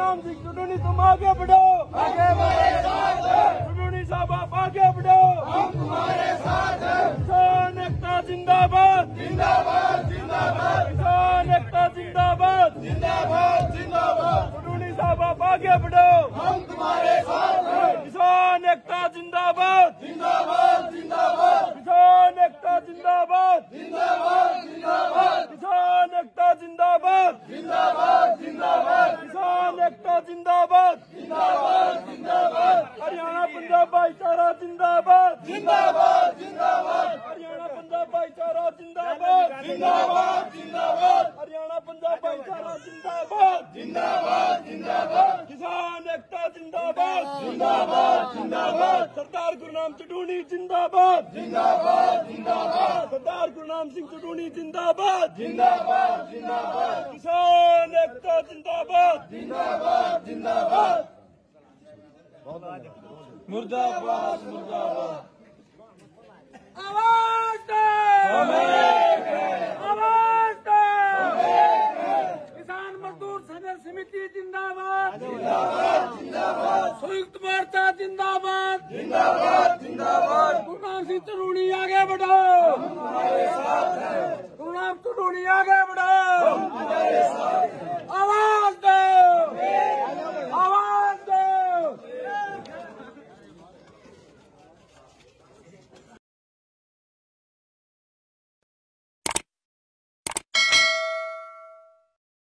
चुनौनी तुम आगे बढ़ो। आगे हमारे साथ। चुनौनी साहब आप आगे बढ़ो। हम तुम्हारे साथ किसान एकता जिंदाबाद। जिंदाबाद जिंदाबाद। किसान एकता जिंदाबाद। जिंदाबाद जिंदाबाद। चुनौनी साहब आप आगे बढ़ो। हम तुम्हारे साथ किसान एकता जिंदाबाद। जिंदाबाद जिंदाबाद। किसान एकता जिंदाबाद। जिंदाबाद जिंदाबाद। किसान एकता जिंदाबाद। जिंदाबाद। जिंदाबाद जिंदाबाद जिंदाबाद हरियाणा पंजाब भाईचारा जिंदाबाद जिंदाबाद जिंदाबाद हरियाणा पंजाब भाईचारा जिंदाबाद जिंदाबाद जिंदाबाद हरियाणा पंजाब भाईचारा जिंदाबाद जिंदाबाद जिंदाबाद किसान एकता जिंदाबाद जिंदाबाद। सरदार गुरुनाम चटूनी जिंदाबाद। जिंदाबाद जिंदाबाद। सरदार गुरुनाम सिंह चटूनी जिंदाबाद। जिंदाबाद जिंदाबाद। किसान एकता जिंदाबाद। जिंदाबाद जिंदाबाद। मुर्दाबाद मुर्दाबाद। आवाज़ आवाज़ किसान मजदूर संघर्ष समिति जिंदाबाद। जिंदाबाद। संयुक्त मोर्चा जिंदाबाद जिंदाबाद जिंदाबाद गुरुनाम सिंह तरूणी आगे बढ़ो गुरुनाम तरूणी आगे बढ़ो आवाज़